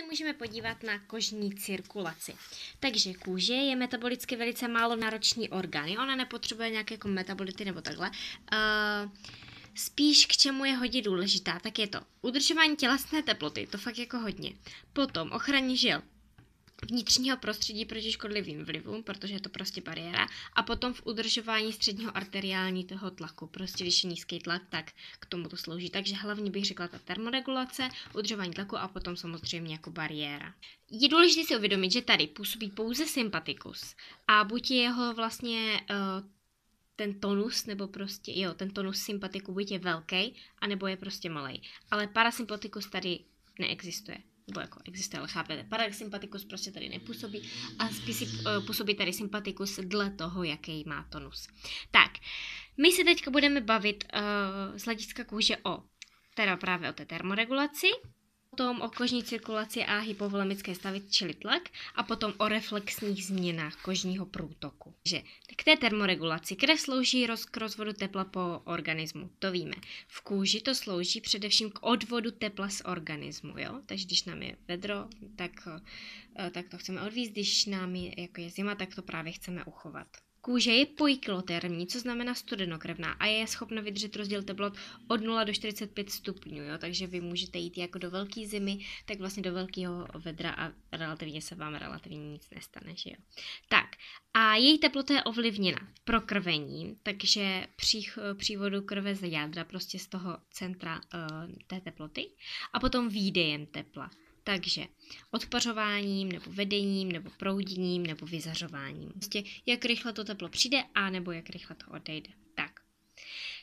se můžeme podívat na kožní cirkulaci. Takže kůže je metabolicky velice málo náročný orgán. Ona nepotřebuje nějaké jako metabolity nebo takhle. Uh, spíš k čemu je hodně důležitá, tak je to udržování tělesné teploty, to fakt jako hodně. Potom ochraně žil, vnitřního prostředí proti škodlivým vlivům, protože je to prostě bariéra, a potom v udržování středního arteriálního tlaku. Prostě když je nízký tlak, tak k tomu to slouží. Takže hlavně bych řekla ta termoregulace, udržování tlaku a potom samozřejmě jako bariéra. Je důležité si uvědomit, že tady působí pouze sympatikus a buď je jeho vlastně uh, ten tonus, nebo prostě, jo, ten tonus sympatiku buď je velký, anebo je prostě malý. Ale parasympatikus tady neexistuje nebo jako existuje, ale chápete, parasympatikus prostě tady nepůsobí a spíš uh, působí tady sympatikus dle toho, jaký má tonus. Tak, my se teďka budeme bavit uh, z hlediska kůže o, teda právě o té termoregulaci, potom o kožní cirkulaci a hypovolemické stavy, čili tlak, a potom o reflexních změnách kožního průtoku. Takže k té termoregulaci krev slouží roz, k rozvodu tepla po organismu, to víme. V kůži to slouží především k odvodu tepla z organismu, jo? Takže když nám je vedro, tak, eh, tak to chceme odvízt, když nám je, jako je zima, tak to právě chceme uchovat. Kůže je poiklotermní, co znamená studenokrevná a je schopna vydržet rozdíl teplot od 0 do 45 stupňů, jo? takže vy můžete jít jako do velké zimy, tak vlastně do velkého vedra a relativně se vám relativně nic nestane, že jo. Tak a její teplota je ovlivněna prokrvením, takže při přívodu krve z jádra, prostě z toho centra uh, té teploty a potom výdejem tepla. Takže odpařováním, nebo vedením, nebo prouděním, nebo vyzařováním. Prostě jak rychle to teplo přijde, a nebo jak rychle to odejde. Tak.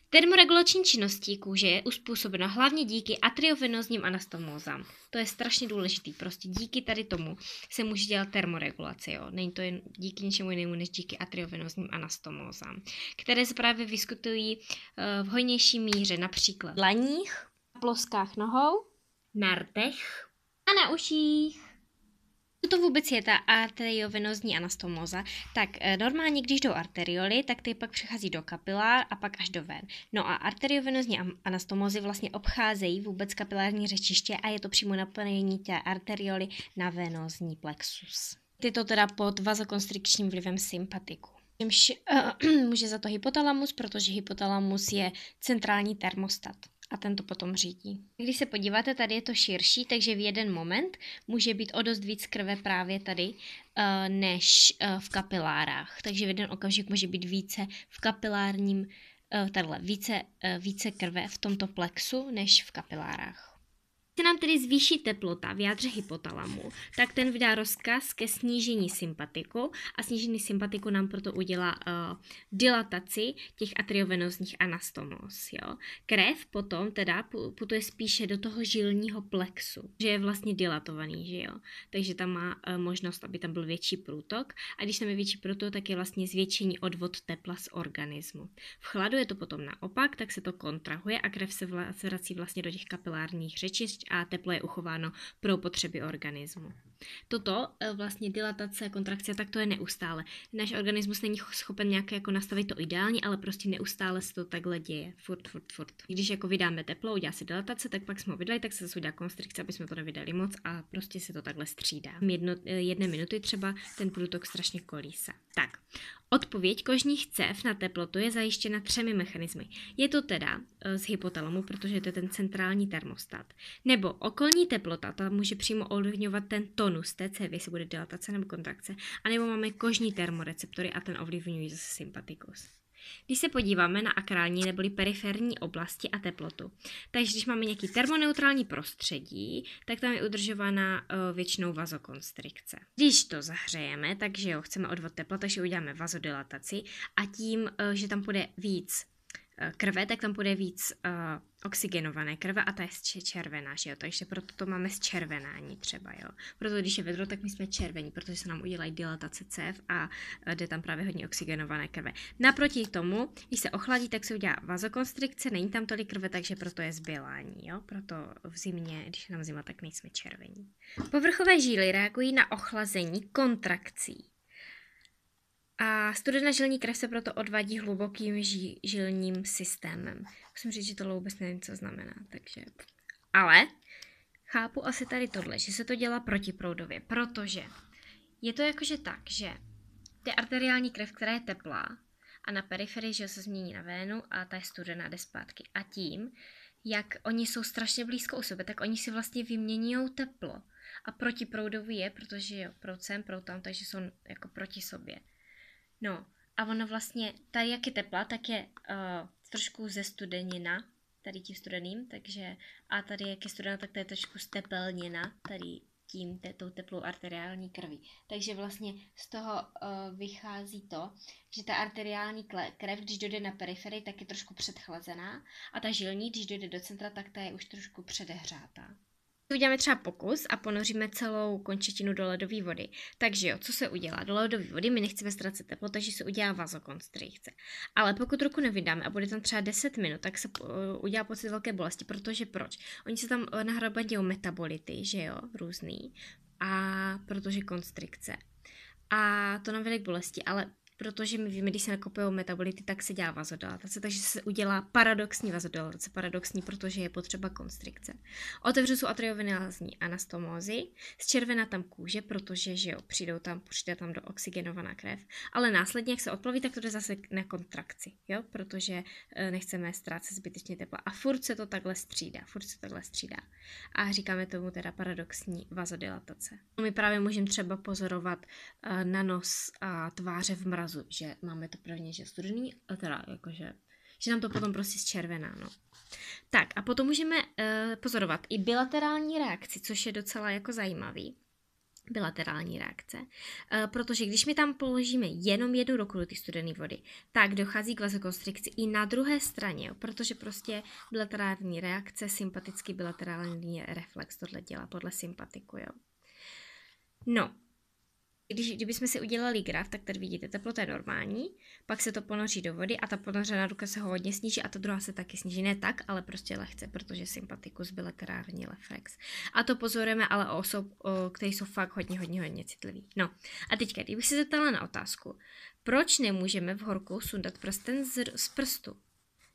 Termoregulační činností kůže je uspůsobeno hlavně díky atriovenozním anastomózám. To je strašně důležitý. Prostě díky tady tomu se může dělat termoregulace. Jo? Není to jen díky ničemu jinému, než díky atriovenozním anastomózám, které se právě vyskytují uh, v hojnější míře, například v laních, ploskách nohou, na rtech, a na uších. Co to vůbec je ta arteriovenozní anastomoza? Tak e, normálně, když jdou arterioly, tak ty pak přechází do kapilár a pak až do ven. No a arteriovenozní anastomozy vlastně obcházejí vůbec kapilární řečiště a je to přímo naplnění té arterioly na venozní plexus. Tyto teda pod vazokonstrikčním vlivem sympatiku. Uh, může za to hypotalamus, protože hypotalamus je centrální termostat a ten to potom řídí. Když se podíváte, tady je to širší, takže v jeden moment může být o dost víc krve právě tady uh, než uh, v kapilárách. Takže v jeden okamžik může být více v kapilárním, uh, takhle, více, více krve v tomto plexu než v kapilárách se nám tedy zvýší teplota v jádře hypotalamu, tak ten vydá rozkaz ke snížení sympatiku a snížení sympatiku nám proto udělá uh, dilataci těch atriovenozních anastomos. Jo. Krev potom teda putuje spíše do toho žilního plexu, že je vlastně dilatovaný, že jo. Takže tam má uh, možnost, aby tam byl větší průtok a když tam je větší průtok, tak je vlastně zvětšení odvod tepla z organismu. V chladu je to potom naopak, tak se to kontrahuje a krev se vrací vlastně do těch kapilárních řečišť a teplo je uchováno pro potřeby organismu. Toto e, vlastně dilatace, kontrakce, tak to je neustále. Náš organismus není schopen nějak jako nastavit to ideálně, ale prostě neustále se to takhle děje. Furt, furt, furt. Když jako vydáme teplo, udělá se dilatace, tak pak jsme ho vydali, tak se zase udělá konstrikce, aby jsme to nevydali moc a prostě se to takhle střídá. Jedno, e, jedné minuty třeba ten průtok strašně kolísa. Tak, Odpověď kožních cév na teplotu je zajištěna třemi mechanismy. Je to teda e, z hypotalamu, protože to je ten centrální termostat. Nebo okolní teplota, ta může přímo ovlivňovat ten tonus té cévy, jestli bude dilatace nebo kontrakce. A nebo máme kožní termoreceptory a ten ovlivňují zase sympatikus. Když se podíváme na akrální neboli periferní oblasti a teplotu, takže když máme nějaký termoneutrální prostředí, tak tam je udržována uh, většinou vazokonstrikce. Když to zahřejeme, takže jo, chceme odvod tepla, takže uděláme vazodilataci a tím, uh, že tam bude víc uh, krve, tak tam bude víc oxygenované krve a ta je červená, že jo? takže proto to máme zčervenání třeba, jo. Proto když je vedro, tak my jsme červení, protože se nám udělají dilatace cév a e, jde tam právě hodně oxygenované krve. Naproti tomu, když se ochladí, tak se udělá vazokonstrikce, není tam tolik krve, takže proto je zbělání, jo. Proto v zimě, když je nám zima, tak nejsme červení. Povrchové žíly reagují na ochlazení kontrakcí. A studená žilní krev se proto odvádí hlubokým ži- žilním systémem. Musím říct, že tohle vůbec nevím, co znamená, takže... Ale chápu asi tady tohle, že se to dělá protiproudově, protože je to jakože tak, že to je arteriální krev, která je teplá a na periferii, že se změní na vénu a ta je studená, jde zpátky. A tím, jak oni jsou strašně blízko u sebe, tak oni si vlastně vymění teplo. A protiproudový je, protože jo, proud sem, proud tam, takže jsou jako proti sobě. No, a ono vlastně, tady jak je tepla, tak je uh, trošku ze studenina, tady tím studeným, takže a tady jak je studená, tak to je trošku stepelněna, tady tím, tou teplou arteriální krví. Takže vlastně z toho uh, vychází to, že ta arteriální krev, když dojde na periferii, tak je trošku předchlazená a ta žilní, když dojde do centra, tak ta je už trošku předehrátá uděláme třeba pokus a ponoříme celou končetinu do ledové vody. Takže jo, co se udělá? Do ledové vody my nechceme ztracet teplo, takže se udělá vazokonstrikce. Ale pokud ruku nevydáme a bude tam třeba 10 minut, tak se uh, udělá pocit velké bolesti, protože proč? Oni se tam uh, nahromadí metabolity, že jo, různý, a protože konstrikce. A to nám vede k bolesti, ale protože my víme, když se nakopují metabolity, tak se dělá vazodilatace, takže se udělá paradoxní vazodilatace, paradoxní, protože je potřeba konstrikce. Otevřu jsou atriovenázní anastomózy, zčervená tam kůže, protože že jo, přijdou tam, přijde tam do oxygenovaná krev, ale následně, jak se odplaví, tak to jde zase na kontrakci, jo, protože e, nechceme ztrácet zbytečně tepla. A furt se to takhle střídá, furt se takhle střídá. A říkáme tomu teda paradoxní vazodilatace. My právě můžeme třeba pozorovat e, na nos a tváře v mrazu obrazu, že máme to prvně, že studený, a teda jakože, že nám to potom prostě zčervená, no. Tak a potom můžeme uh, pozorovat i bilaterální reakci, což je docela jako zajímavý bilaterální reakce, uh, protože když my tam položíme jenom jednu té studené vody, tak dochází k vazokonstrikci i na druhé straně, jo, protože prostě bilaterální reakce, sympatický bilaterální reflex tohle dělá podle sympatiku, jo. No, když, kdybychom si udělali graf, tak tady vidíte, teplota je normální, pak se to ponoří do vody a ta ponořená ruka se ho hodně sníží a ta druhá se taky sníží. Ne tak, ale prostě lehce, protože sympatikus bilaterální reflex. A to pozorujeme ale o osob, které jsou fakt hodně, hodně, hodně citliví. No a teďka, kdybych se zeptala na otázku, proč nemůžeme v horku sundat prsten z, z prstu?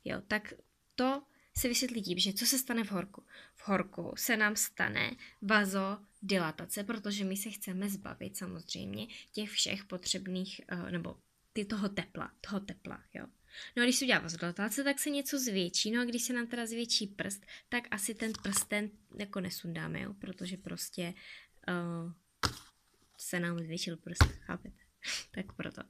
Jo, tak to se vysvětlí tím, že co se stane v horku. V horku se nám stane vazodilatace, protože my se chceme zbavit samozřejmě těch všech potřebných, eh, nebo ty toho tepla, toho tepla, jo. No a když se udělá vazodilatace, tak se něco zvětší, no a když se nám teda zvětší prst, tak asi ten prsten jako nesundáme, jo, protože prostě uh, se nám zvětšil prst, chápete? tak proto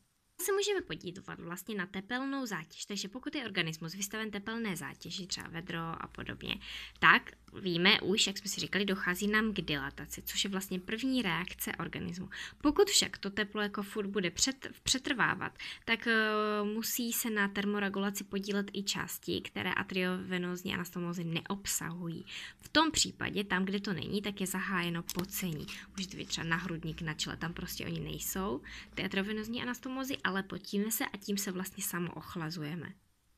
se můžeme podívat vlastně na tepelnou zátěž. Takže pokud je organismus vystaven tepelné zátěži, třeba vedro a podobně, tak víme už, jak jsme si říkali, dochází nám k dilataci, což je vlastně první reakce organismu. Pokud však to teplo jako furt bude před, přetrvávat, tak uh, musí se na termoregulaci podílet i části, které atriovenózní anastomózy neobsahují. V tom případě, tam, kde to není, tak je zahájeno pocení. Můžete vidět třeba na hrudník, na čele, tam prostě oni nejsou, ty atriovenózní anastomózy, ale potíme se a tím se vlastně samo ochlazujeme.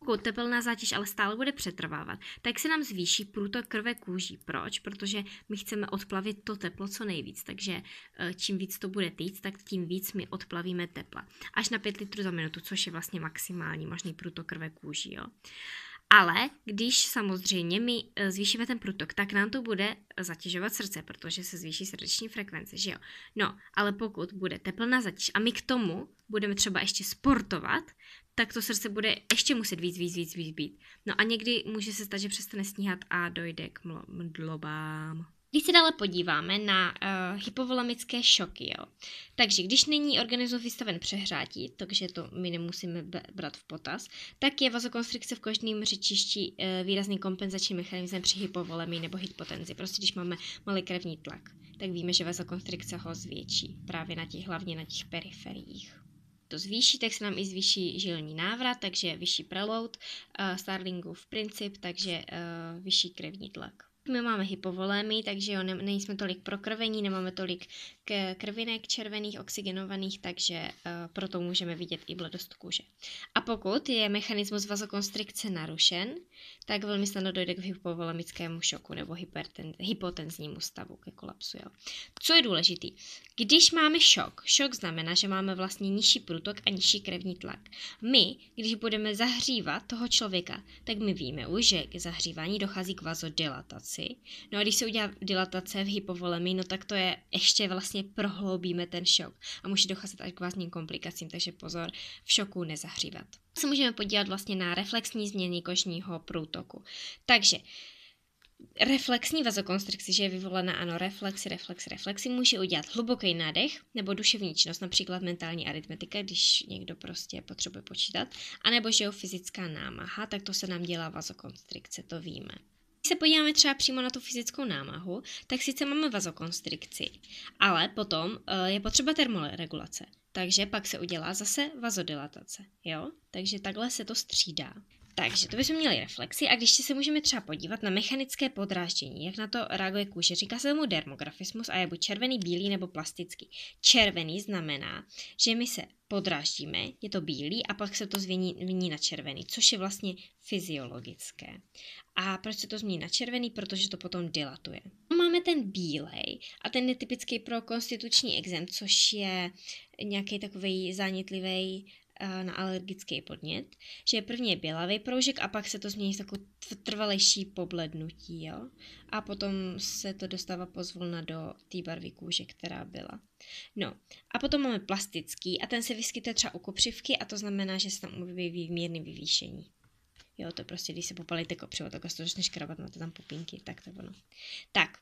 Pokud tepelná zátěž ale stále bude přetrvávat, tak se nám zvýší průtok krve kůží. Proč? Protože my chceme odplavit to teplo co nejvíc, takže eh, čím víc to bude týct, tak tím víc my odplavíme tepla. Až na 5 litrů za minutu, což je vlastně maximální možný průtok krve kůží. Jo. Ale když samozřejmě my eh, zvýšíme ten průtok, tak nám to bude zatěžovat srdce, protože se zvýší srdeční frekvence, že jo? No, ale pokud bude teplná zatěž a my k tomu budeme třeba ještě sportovat, tak to srdce bude ještě muset víc, víc, víc, víc být. No a někdy může se stát, že přestane sníhat a dojde k mdlobám. Když se dále podíváme na uh, hypovolemické šoky, jo. takže když není organismus vystaven přehrátí, takže to my nemusíme brát v potaz, tak je vazokonstrikce v kožním řečišti uh, výrazný kompenzační mechanismem při hypovolemii nebo hypotenzi. Prostě když máme malý krevní tlak, tak víme, že vazokonstrikce ho zvětší právě na těch, hlavně na těch periferiích to zvýší, tak se nám i zvýší žilní návrat, takže vyšší preload, uh, Starlingův princip, takže uh, vyšší krevní tlak. My máme hypovolémy, takže jo, ne, nejsme tolik prokrvení, nemáme tolik krvinek červených, oxygenovaných, takže uh, proto můžeme vidět i bledost kůže. A pokud je mechanismus vazokonstrikce narušen, tak velmi snadno dojde k hypovolemickému šoku nebo hypotenznímu stavu, ke kolapsu. Jo. Co je důležitý? Když máme šok, šok znamená, že máme vlastně nižší průtok a nižší krevní tlak. My, když budeme zahřívat toho člověka, tak my víme už, že k zahřívání dochází k vazodilataci. No a když se udělá dilatace v hypovolemii, no tak to je ještě vlastně prohloubíme ten šok a může docházet až k vázním komplikacím, takže pozor, v šoku nezahřívat. Se můžeme podívat vlastně na reflexní změny kožního průtoku. Takže reflexní vazokonstrikci, že je vyvolaná ano, reflex, reflex, reflexy, může udělat hluboký nádech nebo duševní činnost, například mentální aritmetika, když někdo prostě potřebuje počítat, anebo že jo, fyzická námaha, tak to se nám dělá vazokonstrikce, to víme. Když se podíváme třeba přímo na tu fyzickou námahu, tak sice máme vazokonstrikci, ale potom uh, je potřeba termoregulace. Takže pak se udělá zase vazodilatace, jo? Takže takhle se to střídá. Takže to bychom měli reflexi a když se můžeme třeba podívat na mechanické podráždění, jak na to reaguje kůže. Říká se mu dermografismus a je buď červený, bílý nebo plastický. Červený znamená, že my se podráždíme, je to bílý a pak se to změní na červený, což je vlastně fyziologické. A proč se to změní na červený? Protože to potom dilatuje. Máme ten bílej a ten je typický pro konstituční exem, což je nějaký takový zánětlivý na alergický podnět, že první je bělavý proužek a pak se to změní v takovou trvalejší poblednutí, jo? A potom se to dostává pozvolna do té barvy kůže, která byla. No, a potom máme plastický a ten se vyskytuje třeba u kopřivky a to znamená, že se tam objeví mírný vyvýšení. Jo, to prostě, když se popalíte kopřivo, tak to začne škrabat, máte tam pupínky, tak to ono. Tak,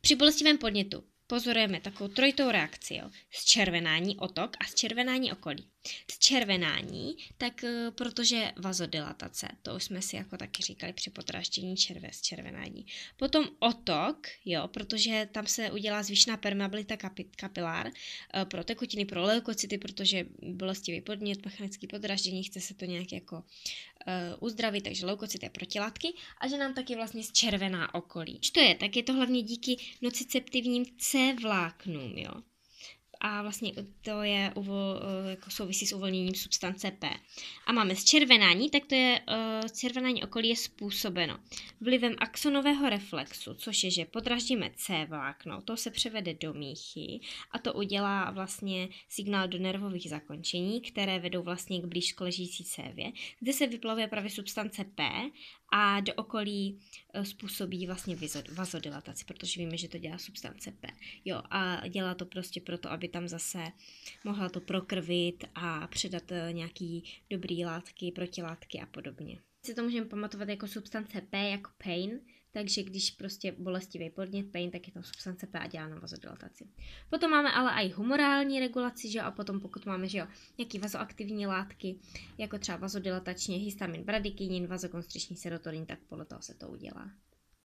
při bolestivém podnětu pozorujeme takovou trojitou reakci, jo. Zčervenání otok a zčervenání okolí. Zčervenání, tak eh, protože vazodilatace, to už jsme si jako taky říkali při potráštění červe, zčervenání. Potom otok, jo, protože tam se udělá zvýšená permeabilita kapilár eh, pro tekutiny, pro leukocyty, protože bolestivý podnět, mechanický podráždění, chce se to nějak jako uh, uzdravit, takže leukocyty a protilátky a že nám taky vlastně zčervená okolí. Co je? Tak je to hlavně díky nociceptivním C vláknům, jo a vlastně to je uvol, eh, jako souvisí s uvolněním substance P. A máme zčervenání, tak to je uh, červenání okolí je způsobeno vlivem axonového reflexu, což je, že podraždíme C vlákno, to se převede do míchy a to udělá vlastně signál do nervových zakončení, které vedou vlastně k blížko ležící cévě, kde se vyplavuje právě substance P a do okolí eh, způsobí vlastně vazodilataci, protože víme, že to dělá substance P. Jo, a dělá to prostě proto, aby tam zase mohla to prokrvit a předat eh, nějaký dobrý látky, protilátky a podobně. Si to můžeme pamatovat jako substance P, jako pain, takže když prostě bolestivý podnět, pain, tak je tam substance P a dělá nám vazodilataci. Potom máme ale i humorální regulaci, že a potom pokud máme, že jo, nějaký vazoaktivní látky, jako třeba vazodilatačně histamin, bradykinin, vazokonstriční serotonin, tak podle toho se to udělá.